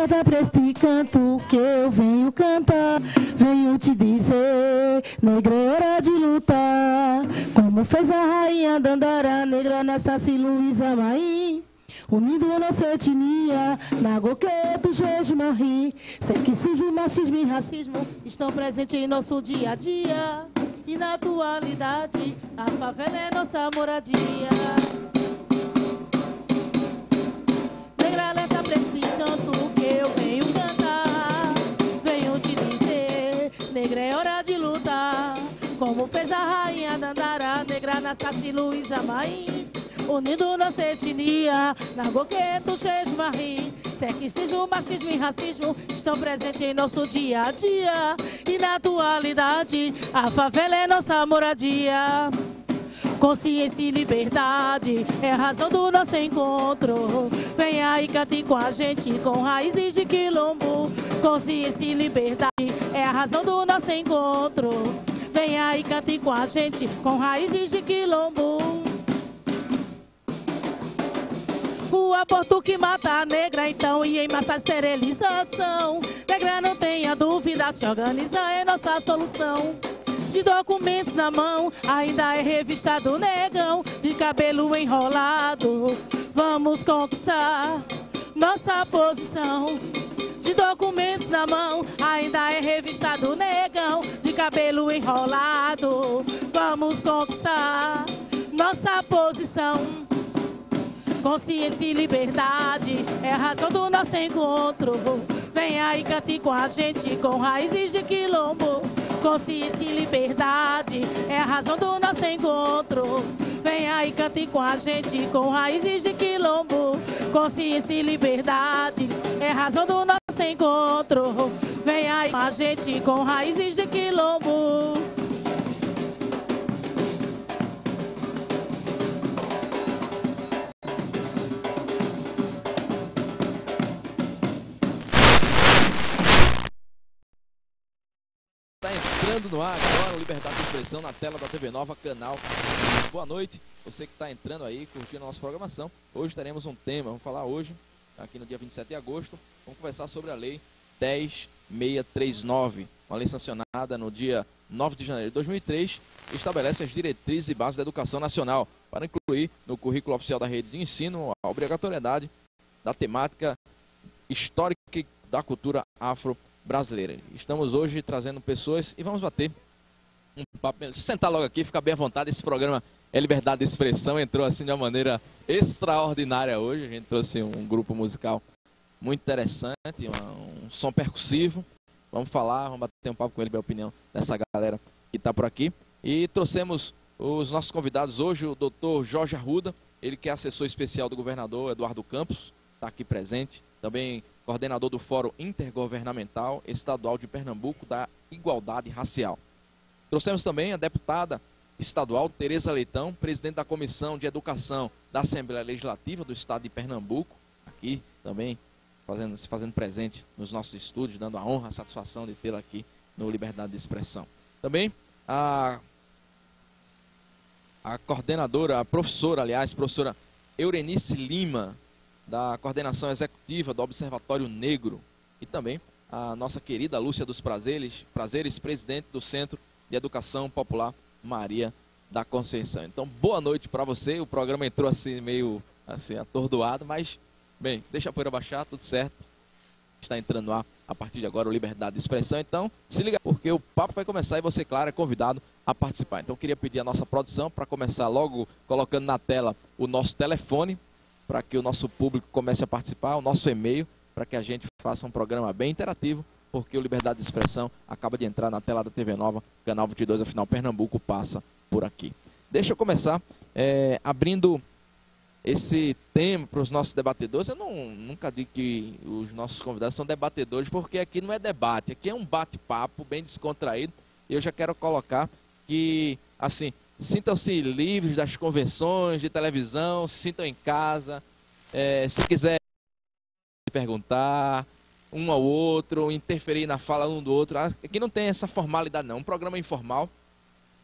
alerta pra este canto que eu venho cantar. Venho te dizer, negra é hora de lutar. Como fez a rainha Dandara, negra nessa Luísa Maim. Unindo nossa etnia, na goqueto, jeje, marri. Sexismo, machismo e racismo estão presentes em nosso dia a dia. E na atualidade, a favela é nossa moradia. Negra alerta pra este canto que eu venho cantar. Venho te dizer, negra é hora de lutar. Como fez a rainha Dandara, negra Nastassi Luísa Maim unindo nossa etnia, na goqueto, cheio marrim. Sexismo, machismo e racismo estão presentes em nosso dia a dia. E na atualidade, a favela é nossa moradia. Consciência e liberdade é a razão do nosso encontro. Vem aí, cante com a gente, com raízes de quilombo. Consciência e liberdade é a razão do nosso encontro. Vem aí, cante com a gente, com raízes de quilombo. O aborto que mata a negra, então, e em massa esterilização. Negra, não tenha dúvida, se organizar é nossa solução. De documentos na mão, ainda é revista do negão, de cabelo enrolado. Vamos conquistar nossa posição. De documentos na mão, ainda é revista do negão, de cabelo enrolado. Vamos conquistar nossa posição. Consciência e liberdade é a razão do nosso encontro. Vem aí, cante com a gente, com raízes de quilombo. Consciência e liberdade é a razão do nosso encontro. Vem aí, cante com a gente, com raízes de quilombo. Consciência e liberdade é a razão do nosso encontro. Vem aí com a gente, com raízes de quilombo. Entrando no ar agora, Liberdade de Expressão na tela da TV Nova, canal. Boa noite, você que está entrando aí, curtindo a nossa programação. Hoje teremos um tema, vamos falar hoje, aqui no dia 27 de agosto, vamos conversar sobre a Lei 10639, uma lei sancionada no dia 9 de janeiro de 2003, que estabelece as diretrizes e bases da educação nacional para incluir no currículo oficial da rede de ensino a obrigatoriedade da temática histórica da cultura afro-brasileira brasileira. Estamos hoje trazendo pessoas e vamos bater um papo. Sentar logo aqui, ficar bem à vontade. Esse programa é Liberdade de Expressão. Entrou assim de uma maneira extraordinária hoje. A gente trouxe um grupo musical muito interessante, um, um som percussivo. Vamos falar, vamos bater um papo com ele, minha opinião dessa galera que está por aqui. E trouxemos os nossos convidados hoje, o doutor Jorge Arruda, ele que é assessor especial do governador Eduardo Campos, está aqui presente. Também coordenador do Fórum Intergovernamental Estadual de Pernambuco da Igualdade Racial. Trouxemos também a deputada estadual Tereza Leitão, presidente da Comissão de Educação da Assembleia Legislativa do Estado de Pernambuco, aqui também fazendo, se fazendo presente nos nossos estúdios, dando a honra, a satisfação de tê-la aqui no Liberdade de Expressão. Também a, a coordenadora, a professora, aliás, professora Eurenice Lima, da coordenação executiva do Observatório Negro e também a nossa querida Lúcia dos Prazeres, Prazeres, presidente do Centro de Educação Popular Maria da Conceição. Então, boa noite para você. O programa entrou assim meio assim atordoado, mas bem, deixa a poeira baixar, tudo certo. Está entrando lá a partir de agora o Liberdade de Expressão. Então, se liga porque o papo vai começar e você, claro, é convidado a participar. Então, queria pedir a nossa produção para começar logo colocando na tela o nosso telefone para que o nosso público comece a participar, o nosso e-mail, para que a gente faça um programa bem interativo, porque o Liberdade de Expressão acaba de entrar na tela da TV Nova, canal 22, afinal Pernambuco passa por aqui. Deixa eu começar é, abrindo esse tema para os nossos debatedores. Eu não, nunca digo que os nossos convidados são debatedores, porque aqui não é debate, aqui é um bate-papo bem descontraído. Eu já quero colocar que, assim, Sintam-se livres das convenções de televisão, se sintam em casa. É, se quiser perguntar um ao outro, interferir na fala um do outro. Aqui não tem essa formalidade, não. Um programa informal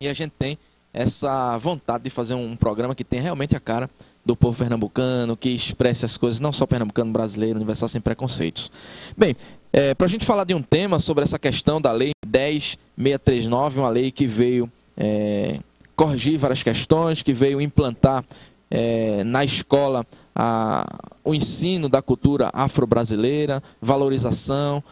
e a gente tem essa vontade de fazer um programa que tem realmente a cara do povo pernambucano, que expresse as coisas, não só pernambucano, brasileiro, universal, sem preconceitos. Bem, é, para a gente falar de um tema sobre essa questão da Lei 10639, uma lei que veio é, corrigir várias questões, que veio implantar é, na escola a, o ensino da cultura afro-brasileira, valorização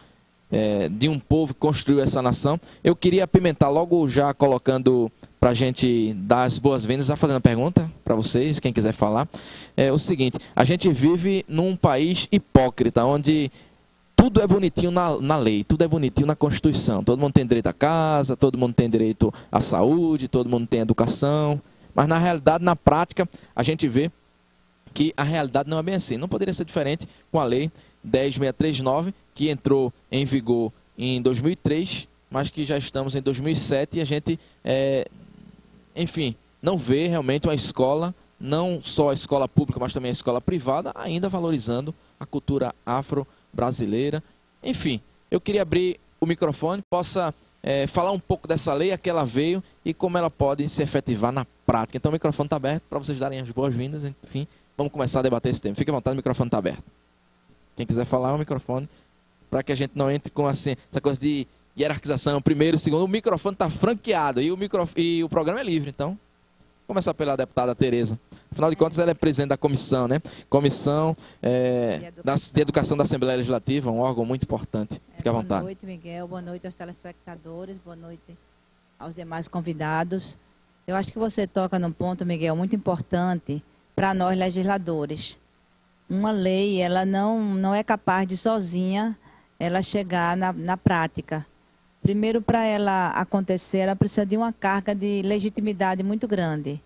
é, de um povo que construiu essa nação. Eu queria apimentar logo já colocando para a gente dar as boas-vindas, já fazendo a pergunta para vocês, quem quiser falar, é o seguinte: a gente vive num país hipócrita, onde tudo é bonitinho na, na lei, tudo é bonitinho na Constituição. Todo mundo tem direito à casa, todo mundo tem direito à saúde, todo mundo tem educação. Mas na realidade, na prática, a gente vê que a realidade não é bem assim. Não poderia ser diferente com a lei 10639, que entrou em vigor em 2003, mas que já estamos em 2007 e a gente é, enfim, não vê realmente uma escola, não só a escola pública, mas também a escola privada, ainda valorizando a cultura afro-brasileira. Enfim, eu queria abrir o microfone, possa é, falar um pouco dessa lei, a que ela veio e como ela pode se efetivar na prática. Então o microfone está aberto para vocês darem as boas-vindas. Enfim, vamos começar a debater esse tema. Fique à vontade, o microfone está aberto. Quem quiser falar, o microfone, para que a gente não entre com assim, essa coisa de hierarquização, primeiro, segundo, o microfone está franqueado e o, micro, e o programa é livre. Então, vamos começar pela deputada Tereza. Afinal de contas, ela é presidente da comissão, né? Comissão é, de, educação. Da, de Educação da Assembleia Legislativa, um órgão muito importante. Fique é, à vontade. Boa noite, Miguel. Boa noite aos telespectadores. Boa noite aos demais convidados. Eu acho que você toca num ponto, Miguel, muito importante para nós legisladores. Uma lei, ela não, não é capaz de sozinha ela chegar na, na prática. Primeiro, para ela acontecer, ela precisa de uma carga de legitimidade muito grande.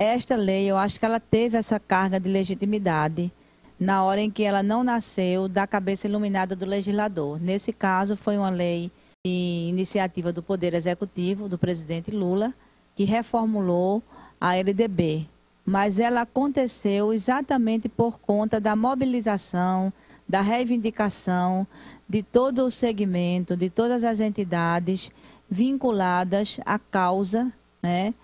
Esta lei, eu acho que ela teve essa carga de legitimidade na hora em que ela não nasceu da cabeça iluminada do legislador. Nesse caso, foi uma lei de iniciativa do Poder Executivo, do presidente Lula, que reformulou a LDB. Mas ela aconteceu exatamente por conta da mobilização, da reivindicação de todo o segmento, de todas as entidades vinculadas à causa né,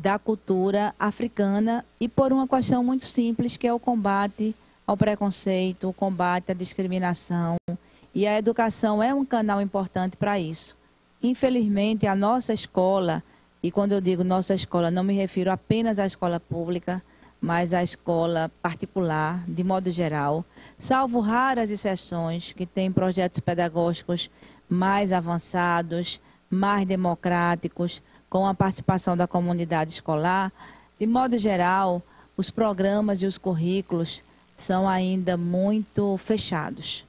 da cultura africana e por uma questão muito simples, que é o combate ao preconceito, o combate à discriminação. E a educação é um canal importante para isso. Infelizmente, a nossa escola, e quando eu digo nossa escola, não me refiro apenas à escola pública, mas à escola particular, de modo geral, salvo raras exceções que têm projetos pedagógicos mais avançados, mais democráticos, com a participação da comunidade escolar. De modo geral, os programas e os currículos são ainda muito fechados.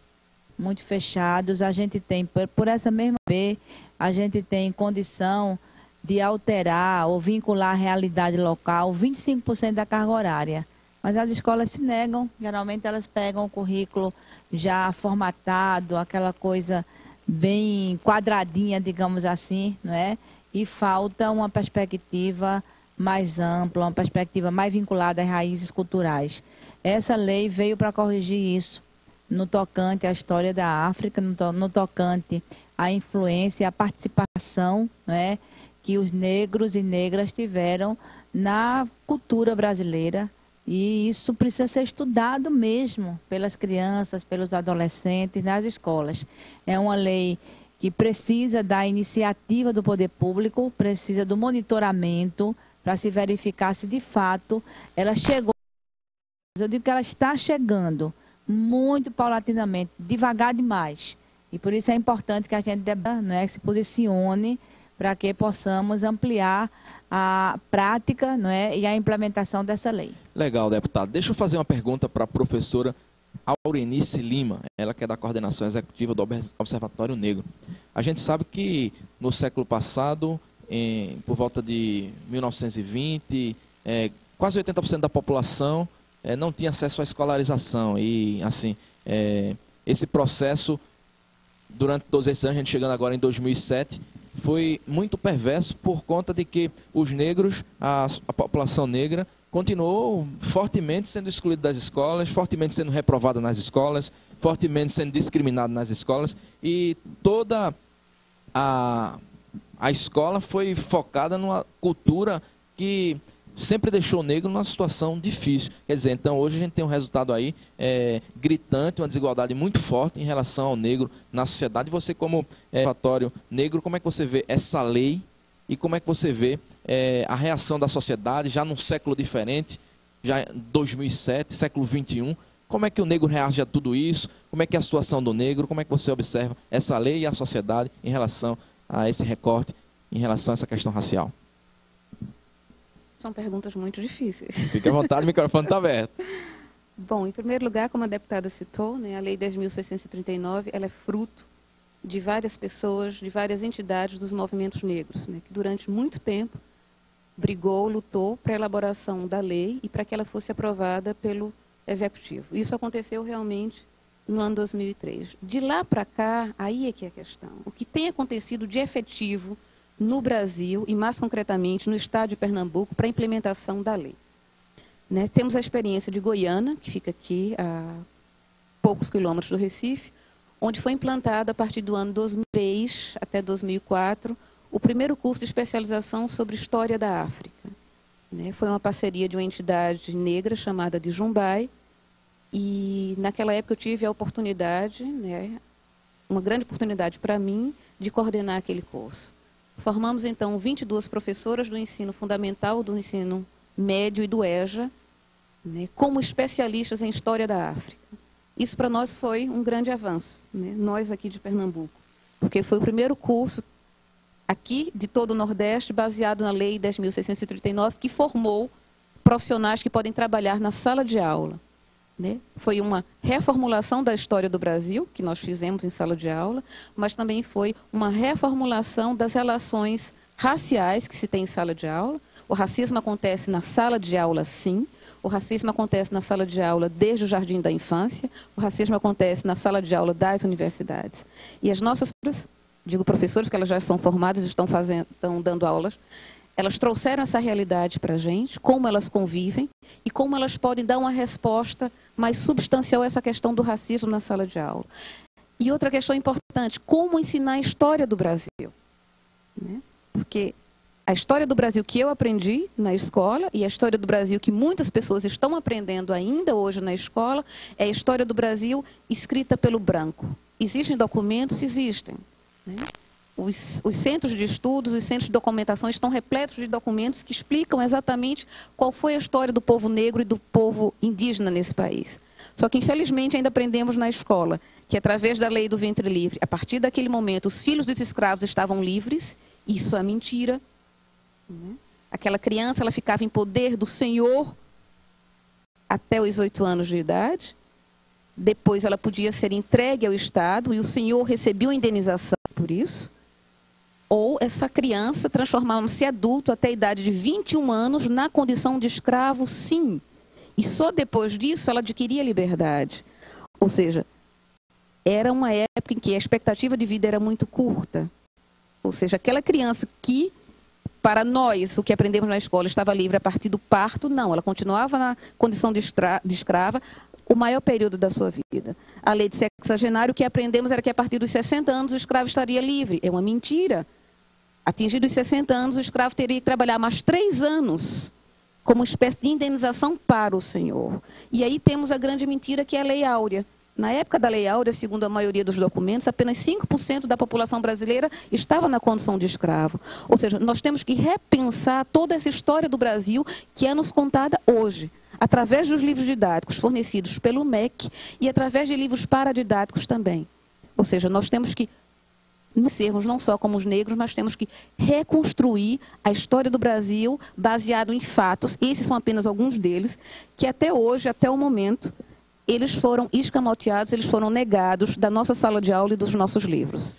Muito fechados. A gente tem, por essa mesma vez, a gente tem condição de alterar ou vincular a realidade local 25% da carga horária. Mas as escolas se negam, geralmente elas pegam o currículo já formatado, aquela coisa bem quadradinha, digamos assim, não é? E falta uma perspectiva mais ampla, uma perspectiva mais vinculada às raízes culturais. Essa lei veio para corrigir isso, no tocante à história da África, no, to no tocante à influência, à participação não é? que os negros e negras tiveram na cultura brasileira, e isso precisa ser estudado mesmo pelas crianças, pelos adolescentes, nas escolas. É uma lei que precisa da iniciativa do poder público, precisa do monitoramento para se verificar se de fato ela chegou. Eu digo que ela está chegando muito paulatinamente, devagar demais. E por isso é importante que a gente né, se posicione para que possamos ampliar a prática não é, e a implementação dessa lei. Legal, deputado. Deixa eu fazer uma pergunta para a professora Aurenice Lima, ela que é da coordenação executiva do Observatório Negro. A gente sabe que no século passado, em, por volta de 1920, é, quase 80% da população é, não tinha acesso à escolarização. E, assim, é, esse processo, durante todos esses anos, a gente chegando agora em 2007, foi muito perverso por conta de que os negros, a, a população negra, continuou fortemente sendo excluída das escolas, fortemente sendo reprovada nas escolas, fortemente sendo discriminada nas escolas e toda a, a escola foi focada numa cultura que sempre deixou o negro numa situação difícil. Quer dizer, então hoje a gente tem um resultado aí é, gritante, uma desigualdade muito forte em relação ao negro na sociedade. Você, como é, negro, como é que você vê essa lei e como é que você vê é, a reação da sociedade já num século diferente, já 2007, século 21? Como é que o negro reage a tudo isso? Como é que é a situação do negro? Como é que você observa essa lei e a sociedade em relação a esse recorte, em relação a essa questão racial? São perguntas muito difíceis. Fique à vontade, o microfone está aberto. Bom, em primeiro lugar, como a deputada citou, né, a Lei 10.639 ela é fruto de várias pessoas, de várias entidades dos movimentos negros, né, que durante muito tempo brigou, lutou para a elaboração da lei e para que ela fosse aprovada pelo Executivo. Isso aconteceu realmente no ano 2003. De lá para cá, aí é que é a questão. O que tem acontecido de efetivo no Brasil e, mais concretamente, no estado de Pernambuco, para a implementação da lei. Né? Temos a experiência de Goiânia, que fica aqui a poucos quilômetros do Recife, onde foi implantado, a partir do ano 2003 até 2004, o primeiro curso de especialização sobre história da África. Né? Foi uma parceria de uma entidade negra chamada de Jumbai, e naquela época eu tive a oportunidade, né, uma grande oportunidade para mim, de coordenar aquele curso. Formamos, então, 22 professoras do ensino fundamental, do ensino médio e do EJA, né, como especialistas em História da África. Isso para nós foi um grande avanço, né, nós aqui de Pernambuco, porque foi o primeiro curso aqui de todo o Nordeste, baseado na Lei 10.639, que formou profissionais que podem trabalhar na sala de aula. Né? Foi uma reformulação da história do Brasil, que nós fizemos em sala de aula, mas também foi uma reformulação das relações raciais que se tem em sala de aula. O racismo acontece na sala de aula, sim. O racismo acontece na sala de aula desde o jardim da infância. O racismo acontece na sala de aula das universidades. E as nossas, digo professores, que elas já são formadas, estão, fazendo, estão dando aulas, elas trouxeram essa realidade para a gente, como elas convivem e como elas podem dar uma resposta mais substancial a essa questão do racismo na sala de aula. E outra questão importante, como ensinar a história do Brasil. Né? Porque a história do Brasil que eu aprendi na escola e a história do Brasil que muitas pessoas estão aprendendo ainda hoje na escola é a história do Brasil escrita pelo branco. Existem documentos? Existem. Né? os, os, centros de estudos, os centros de documentação estão repletos de documentos que explicam exatamente qual foi a história do povo negro e do povo indígena nesse país. Só que, infelizmente, ainda aprendemos na escola que, através da lei do ventre livre, a partir daquele momento, os filhos dos escravos estavam livres. Isso é mentira. Né? Aquela criança ela ficava em poder do Senhor até os oito anos de idade. Depois ela podia ser entregue ao Estado e o Senhor recebia uma indenização por isso ou essa criança transformava-se adulto até a idade de 21 anos na condição de escravo, sim. E só depois disso ela adquiria liberdade. Ou seja, era uma época em que a expectativa de vida era muito curta. Ou seja, aquela criança que, para nós, o que aprendemos na escola, estava livre a partir do parto, não, ela continuava na condição de escrava o maior período da sua vida. A lei de sexagenário, que aprendemos era que a partir dos 60 anos o escravo estaria livre. É uma mentira. Atingidos os 60 anos, o escravo teria que trabalhar mais três anos como espécie de indenização para o senhor. E aí temos a grande mentira que é a Lei Áurea. Na época da Lei Áurea, segundo a maioria dos documentos, apenas 5% da população brasileira estava na condição de escravo. Ou seja, nós temos que repensar toda essa história do Brasil que é nos contada hoje, através dos livros didáticos fornecidos pelo MEC e através de livros paradidáticos também. Ou seja, nós temos que sermos não só como os negros, mas temos que reconstruir a história do Brasil baseado em fatos, esses são apenas alguns deles, que até hoje, até o momento, eles foram escamoteados, eles foram negados da nossa sala de aula e dos nossos livros.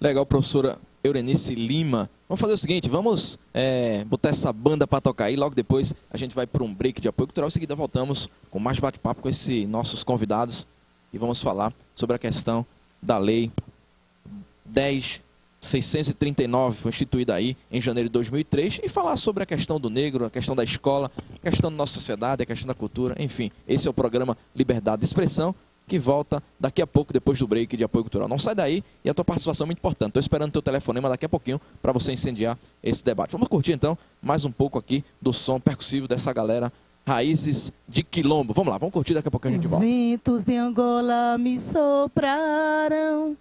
Legal, professora Eurenice Lima. Vamos fazer o seguinte, vamos é, botar essa banda para tocar aí, logo depois a gente vai para um break de apoio cultural, em seguida voltamos com mais bate-papo com esses nossos convidados e vamos falar sobre a questão da lei 10.639, foi instituída aí em janeiro de 2003, e falar sobre a questão do negro, a questão da escola, questão da nossa sociedade, a questão da cultura, enfim. Esse é o programa Liberdade de Expressão. que volta daqui a pouco, depois do break de apoio cultural. Não sai daí e a tua participação é muito importante. Estou esperando teu telefonema daqui a pouquinho para você incendiar esse debate. Vamos curtir então mais um pouco aqui do som percussivo dessa galera Raízes de Quilombo. Vamos lá, vamos curtir daqui a pouquinho a gente Os volta. ventos de Angola me sopraram,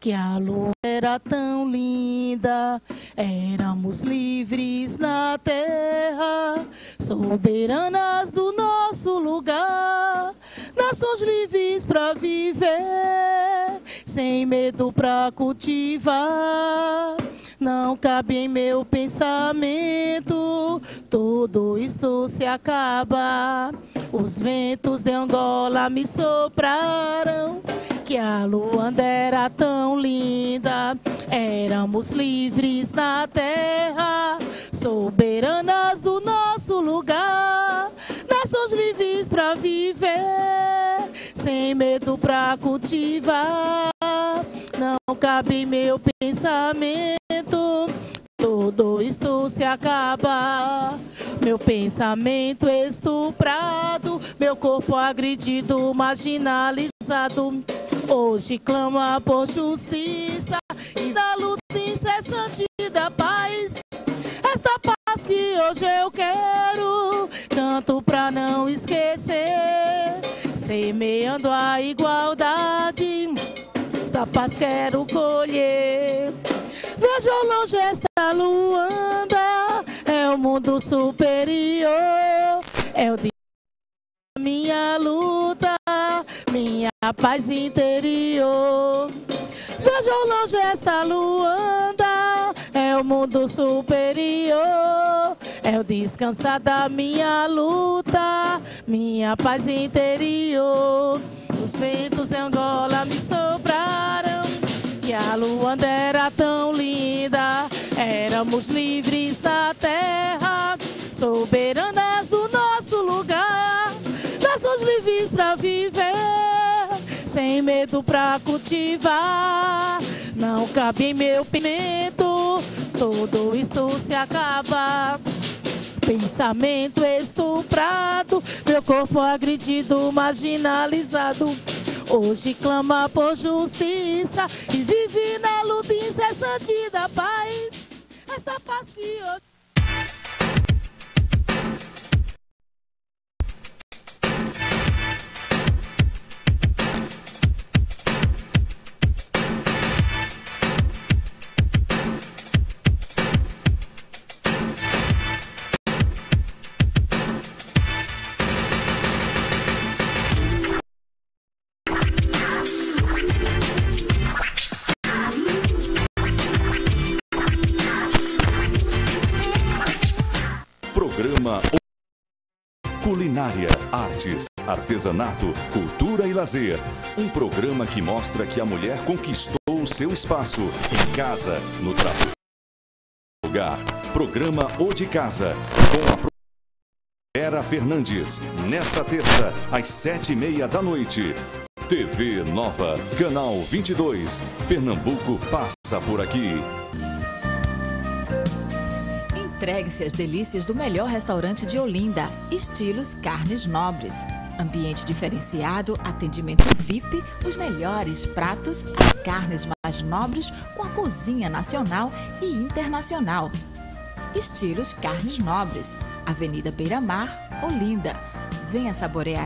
que a lua era tão linda. Éramos livres na terra, soberanas do nosso lugar. Nações livres para viver, sem medo para cultivar. Não cabe em meu pensamento, tudo isto se acaba. Os ventos de Angola me sopraram, que a Luanda era tão linda. Éramos livres na terra, soberanas do nosso lugar. Nações livres para viver, sem medo para cultivar. Não cabe meu pensamento, tudo isto se acaba. Meu pensamento estuprado, meu corpo agredido, marginalizado. Hoje clama por justiça e da luta incessante da paz. Esta paz que hoje eu quero, canto pra não esquecer, semeando a igualdade essa paz quero colher. Vejo ao longe esta Luanda, é o mundo superior, é o dia da minha luta, minha paz interior. Vejo ao longe esta Luanda, é o mundo superior, é o descansar da minha luta, minha paz interior. Os ventos em Angola me sobraram, que a Luanda era tão linda. Éramos livres na terra, soberanas do nosso lugar. Nações livres para viver, sem medo para cultivar. Não cabe em meu pimento, tudo isto se acaba. Pensamento estuprado, meu corpo agredido, marginalizado. Hoje clama por justiça e vive na luta incessante da paz. Esta paz que hoje. Artes, artesanato, cultura e lazer. Um programa que mostra que a mulher conquistou o seu espaço em casa, no trabalho. Lugar. Programa O de Casa, com a pro- Era Fernandes, nesta terça, às sete e meia da noite. TV Nova, Canal 22. Pernambuco passa por aqui. Entregue-se às delícias do melhor restaurante de Olinda, estilos carnes nobres. Ambiente diferenciado, atendimento VIP, os melhores pratos, as carnes mais nobres com a cozinha nacional e internacional. Estilos carnes nobres, Avenida Beira Mar, Olinda. Venha saborear